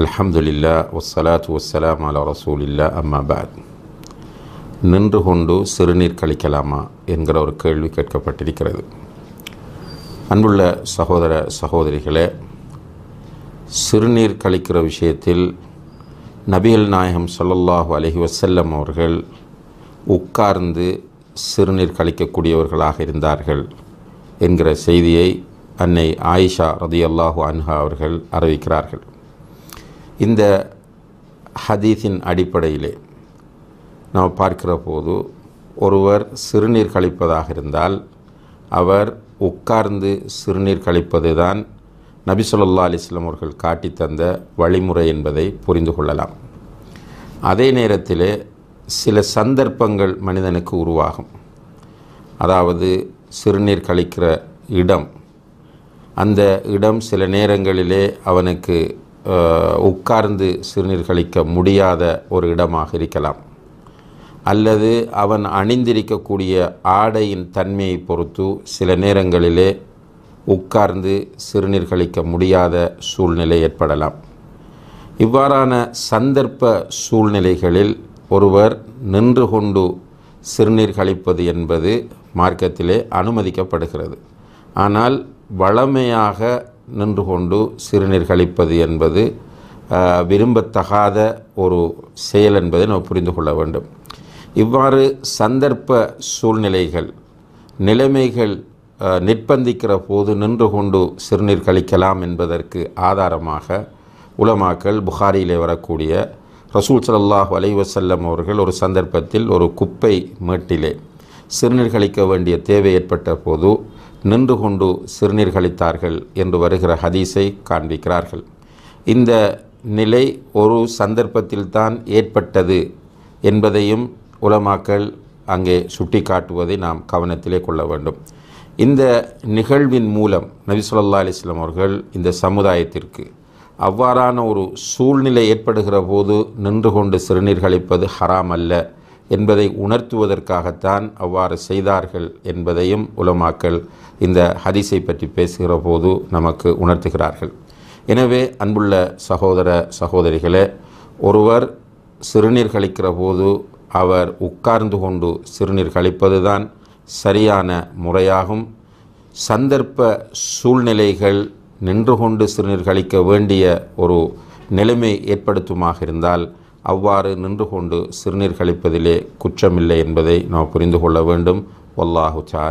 அல்ஹம்துலில்லா வஸ்ஸலாத்து வஸ்ஸலாம் அலா ரசூலில்லா அம்மா பாத் நின்று கொண்டு சிறுநீர் கழிக்கலாமா என்கிற ஒரு கேள்வி கேட்கப்பட்டிருக்கிறது. அன்புள்ள சகோதர சகோதரிகளே சிறுநீர் கழிக்கிற விஷயத்தில் நபிகள் நாயகம் சொல்லல்லாஹு அலஹி வசல்லம் அவர்கள் உட்கார்ந்து சிறுநீர் கழிக்கக்கூடியவர்களாக இருந்தார்கள் என்கிற செய்தியை அன்னை ஆயிஷா ரதியல்லாஹு அன்ஹா அவர்கள் அறிவிக்கிறார்கள். இந்த ஹதீஸின் அடிப்படையிலே நாம் பார்க்கிற போது ஒருவர் சிறுநீர் கழிப்பதாக இருந்தால் அவர் உட்கார்ந்து சிறுநீர் கழிப்பது தான் நபி சொல்லா அலிஸ்லாம் அவர்கள் காட்டி தந்த வழிமுறை என்பதை புரிந்து கொள்ளலாம். அதே நேரத்தில் சில சந்தர்ப்பங்கள் மனிதனுக்கு உருவாகும். அதாவது சிறுநீர் கழிக்கிற இடம் அந்த இடம் சில நேரங்களிலே அவனுக்கு உட்கார்ந்து சிறுநீர் கழிக்க முடியாத ஒரு இடமாக இருக்கலாம். அல்லது அவன் அணிந்திருக்கக்கூடிய ஆடையின் தன்மையை பொறுத்து சில நேரங்களிலே உட்கார்ந்து சிறுநீர் கழிக்க முடியாத சூழ்நிலை ஏற்படலாம். இவ்வாறான சந்தர்ப்ப சூழ்நிலைகளில் ஒருவர் நின்று கொண்டு சிறுநீர் கழிப்பது என்பது மார்க்கத்திலே அனுமதிக்கப்படுகிறது. ஆனால் வளமையாக நின்று கொண்டு சிறுநீர் கழிப்பது என்பது விரும்பத்தகாத ஒரு செயல் என்பதை நாம் புரிந்து கொள்ள வேண்டும். இவ்வாறு சந்தர்ப்ப சூழ்நிலைகள் நிலைமைகள் நிர்பந்திக்கிற போது நின்று கொண்டு சிறுநீர் கழிக்கலாம் என்பதற்கு ஆதாரமாக உலமாக்கள் புகாரியிலே வரக்கூடிய ரசூல் சல்லாஹ் அலைவசல்லம் அவர்கள் ஒரு சந்தர்ப்பத்தில் ஒரு குப்பை மேட்டிலே சிறுநீர் கழிக்க வேண்டிய தேவை ஏற்பட்ட போது நின்று கொண்டு சிறுநீர் கழித்தார்கள் என்று வருகிற ஹதீஸை காண்பிக்கிறார்கள். இந்த நிலை ஒரு சந்தர்ப்பத்தில்தான் ஏற்பட்டது என்பதையும் உலமாக்கள் அங்கே சுட்டி காட்டுவதை நாம் கவனத்திலே கொள்ள வேண்டும். இந்த நிகழ்வின் மூலம் நபி சொல்லா அலிஸ்லாம் அவர்கள் இந்த சமுதாயத்திற்கு அவ்வாறான ஒரு சூழ்நிலை ஏற்படுகிற போது நின்று கொண்டு சிறுநீர் கழிப்பது ஹராம் அல்ல. என்பதை உணர்த்துவதற்காகத்தான் அவ்வாறு செய்தார்கள் என்பதையும் உலமாக்கள் இந்த ஹதீஸை பற்றி பேசுகிற போது நமக்கு உணர்த்துகிறார்கள். எனவே அன்புள்ள சகோதர சகோதரிகளே ஒருவர் சிறுநீர் கழிக்கிற போது அவர் உட்கார்ந்து கொண்டு சிறுநீர் கழிப்பதுதான் சரியான முறையாகும். சந்தர்ப்ப சூழ்நிலைகள் நின்று கொண்டு சிறுநீர் கழிக்க வேண்டிய ஒரு நிலைமை ஏற்படுத்துமாக இருந்தால் அவ்வாறு நின்று கொண்டு சிறுநீர் கழிப்பதிலே குற்றமில்லை என்பதை நாம் புரிந்து கொள்ள வேண்டும். ஒல்லாஹு சால்.